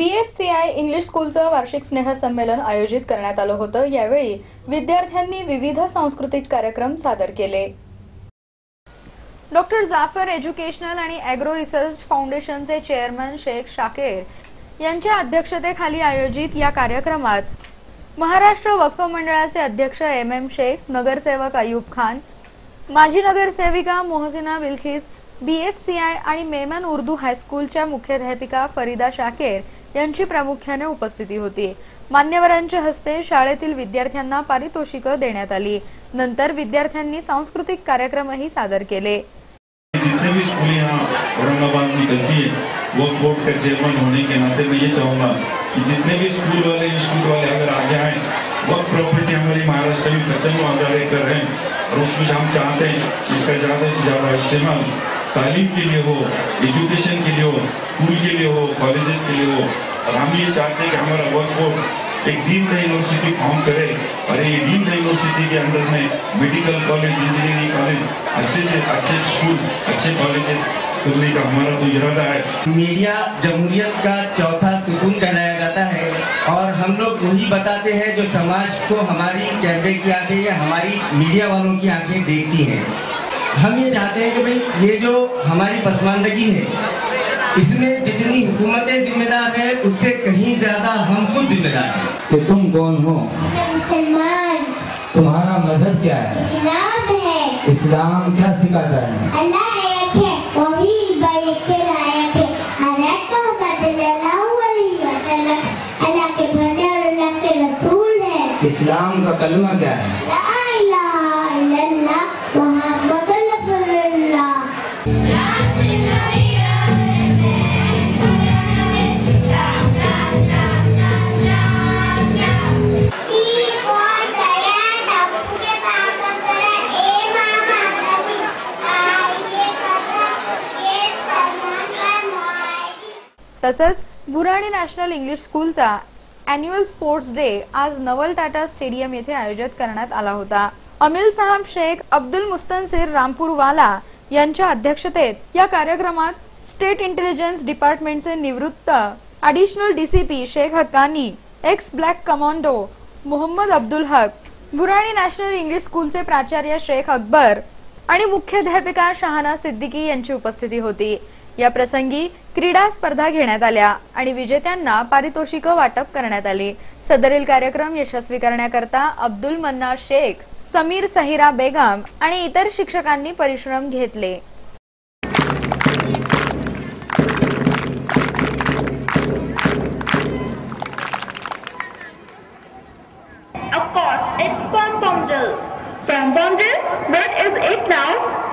B F C I English स्कूलचं वार्षिक स्नेहसंमेलन आयोजित करण्यात आलं होतं. यावेळी विद्यार्थ्यांनी विविध सांस्कृतिक कार्यक्रम सादर केले. डॉक्टर जाफर एज्युकेशनल आणि अॅग्रो रिसर्च फाउंडेशनचे चेअरमन शेख शाकेर यांच्या अध्यक्षतेखाली आयोजित या कार्यक्रमात महाराष्ट्र वक्फ मंडळाचे अध्यक्ष एम एम शेख नगरसेवक अयूब खान माजी नगरसेविका मोहसिना बिल्खीस बीएफसीआय आणि मेमन उर्दू हायस्कूलच्या मुख्याध्यापिका फरीदा शाकेर यांची प्रामुख्याने उपस्थिती होती. मान्यवरांच्या हस्ते शाळेतील विद्यार्थ्यांना पारितोषिक देण्यात आली. नंतर विद्यार्थ्यांनी सांस्कृतिक कार्यक्रमही सादर केले. जितने भी यहाँ औरंगाबाद में है वो बोर्ड का चेयरमैन होने के नाते मैं ये चाहूँगा कि जितने भी स्कूल वाले इंस्टीट्यूट वाले अगर आगे आए प्रॉपर्टी हमारी महाराष्ट्र में हज़ार एकड़ है और उसमें हम चाहते हैं इसका ज़्यादा से ज़्यादा इस्तेमाल तालीम के लिए हो एजुकेशन के लिए हो स्कूल के लिए हो कॉलेजेस के लिए हो, और हम ये चाहते हैं कि हमारा वर्क बोर्ड एक डीम यूनिवर्सिटी फॉर्म करे, और ये डीम यूनिवर्सिटी के अंदर में मेडिकल कॉलेज इंजीनियरिंग कॉलेज अच्छे से अच्छे स्कूल अच्छे कॉलेजेस खुलने का हमारा तो इरादा है। मीडिया जमहूरियत का चौथा सुकून कहलाया जाता है, और हम लोग वही बताते हैं जो समाज को हमारी कैमरे की आँखें या हमारी मीडिया वालों की आँखें देखती हैं। हम ये चाहते हैं कि भाई ये जो हमारी पसमानदगी है इसमें जितनी हुकूमतें जिम्मेदार हैं उससे कहीं ज़्यादा हम खुद जिम्मेदार हैं। कि तुम कौन हो? मुसलमान। तुम्हारा मज़हब क्या है? इस्लाम है। इस्लाम क्या सिखाता है? अल्लाह एक है वही बैत के लायक है। सल्लल्लाहु अलैहि वसल्लम अल्लाह के बंदे और अल्लाह के रसूल है। इस्लाम का कलमा क्या है? तसंच बुराणी नॅशनल इंग्लिश स्कूलचा अॅन्युअल स्पोर्ट्स डे आज नवल टाटा स्टेडियम येथे आयोजित करण्यात आला होता. अमिल साहब शेख अब्दुल मुस्तनसीर रामपूरवाला यांच्या अध्यक्षतेत या कार्यक्रमात स्टेट इंटेलिजन्स डिपार्टमेंटचे निवृत्त additional DCP Shaikh Haqqani ex black commando Mohammed Abdul Haq Burani national English स्कूलचे प्राचार्य शेख अकबर आणि मुख्याध्यापिका शहाना सिद्दीकी यांची उपस्थिती होती. या प्रसंगी क्रीडा स्पर्धा घेण्यात आल्या आणि विजेत्यांना पारितोषिकं वाटप करण्यात आली सदरील कार्यक्रम यशस्वी करण्याकरता अब्दुल मन्ना शेख समीर सहिरा बेगम आणि इतर शिक्षकांनी परिश्रम घेतले Of course, it's pom pom drill. Pom pom drill? What is it now?